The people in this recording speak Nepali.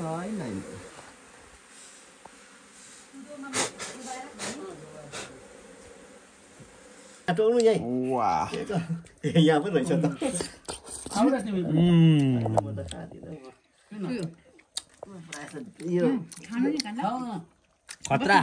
होइन होइन यहाँ पनि रहेछ खतरा